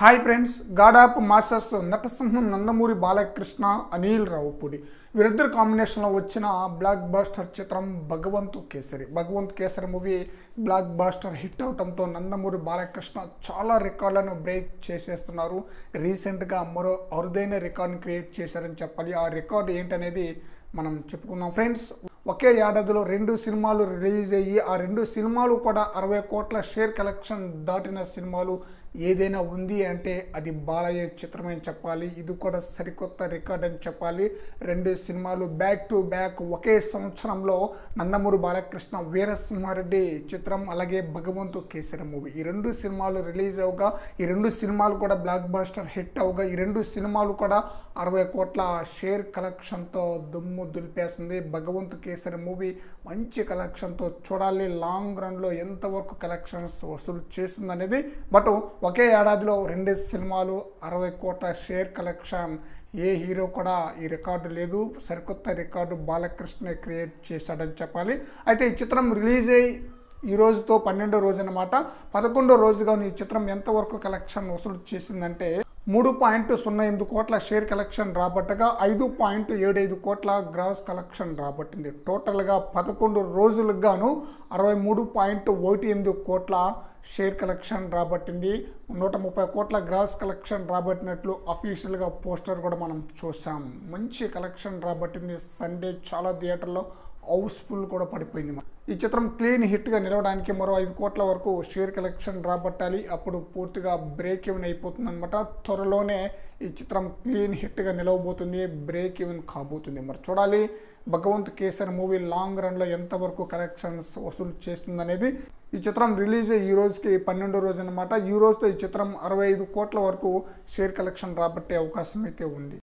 Hi friends గాడాప్ masters నటసింహం నందమూరి బాలకృష్ణ అనిల్ రావుపూడి వీరిద్దరు కాంబినేషన్లో వచ్చిన బ్లాక్ బాస్టర్ చిత్రం Bhagavanth Kesari. Bhagavanth Kesari movie blockbuster hit అవటంతో Nandamuri Balakrishna చాలా రికార్డులను బ్రేక్ చేసేస్తున్నారు. రీసెంట్గా మరో అరుదైన రికార్డుని క్రియేట్ చేశారని చెప్పాలి. ఆ రికార్డు ఏంటనేది మనం చెప్పుకుందాం. ఫ్రెండ్స్ ఒకే ఏడాదిలో రెండు సినిమాలు రిలీజ్ అయ్యి ఆ రెండు సినిమాలు కూడా అరవై కోట్ల షేర్ కలెక్షన్ దాటిన సినిమాలు ఏదైనా ఉంది అంటే అది బాలయ్య చిత్రమే అని చెప్పాలి. ఇది కూడా సరికొత్త రికార్డ్ అని చెప్పాలి. రెండు సినిమాలు బ్యాక్ టు బ్యాక్ ఒకే సంవత్సరంలో నందమూరి బాలకృష్ణ వీరసింహారెడ్డి చిత్రం అలాగే భగవంతు కేసరి మూవీ. ఈ రెండు సినిమాలు రిలీజ్ అవగా ఈ రెండు సినిమాలు కూడా బ్లాక్ బాస్టర్ హిట్ అవగా ఈ రెండు సినిమాలు కూడా అరవై కోట్ల షేర్ కలెక్షన్తో దుమ్ము దులిపేస్తుంది. భగవంతు కేసరి మూవీ మంచి కలెక్షన్తో చూడాలి. లాంగ్ రన్లో ఎంతవరకు కలెక్షన్స్ వసూలు చేస్తుంది అనేది బట్ ఒకే ఏడాదిలో రెండు సినిమాలు అరవై కోట్ల షేర్ కలెక్షన్. ఏ హీరో కూడా ఈ రికార్డు లేదు. సరికొత్త రికార్డు బాలకృష్ణ క్రియేట్ చేశాడని చెప్పాలి. అయితే ఈ చిత్రం రిలీజ్ అయ్యి ఈ రోజుతో పన్నెండో రోజు అనమాట పదకొండో రోజుగా ఈ చిత్రం ఎంతవరకు కలెక్షన్ వసూలు చేసిందంటే మూడు పాయింట్ సున్నా ఎనిమిది కోట్ల షేర్ కలెక్షన్ రాబట్టగా ఐదు పాయింట్ ఏడు ఐదు కోట్ల గ్రాస్ కలెక్షన్ రాబట్టింది. టోటల్గా పదకొండు రోజులకు గాను అరవై మూడు పాయింట్ ఒకటి ఎనిమిది కోట్ల షేర్ కలెక్షన్ రాబట్టింది. నూట ముప్పై కోట్ల గ్రాస్ కలెక్షన్ రాబట్టినట్లు అఫీషియల్గా పోస్టర్ కూడా మనం చూసాం మంచి కలెక్షన్ రాబట్టింది. సండే చాలా థియేటర్లో హౌస్ఫుల్ కూడా పడిపోయింది. ఈ చిత్రం క్లీన్ హిట్గా నిలవడానికి మరో ఐదు కోట్ల వరకు షేర్ కలెక్షన్ రాబట్టాలి. అప్పుడు పూర్తిగా బ్రేక్ ఈవెన్ అయిపోతుంది అనమాట త్వరలోనే ఈ చిత్రం క్లీన్ హిట్గా నిలవబోతుంది. బ్రేక్ ఈవెన్ కాబోతుంది. మరి చూడాలి భగవంత్ కేసర్ మూవీ లాంగ్ రన్లో ఎంతవరకు కలెక్షన్స్ వసూలు చేస్తుందనేది. ఈ చిత్రం రిలీజ్ ఈ రోజుకి పన్నెండో రోజు అనమాట ఈ రోజుతో ఈ చిత్రం అరవై ఐదు కోట్ల వరకు షేర్ కలెక్షన్ రాబట్టే అవకాశం అయితే ఉంది.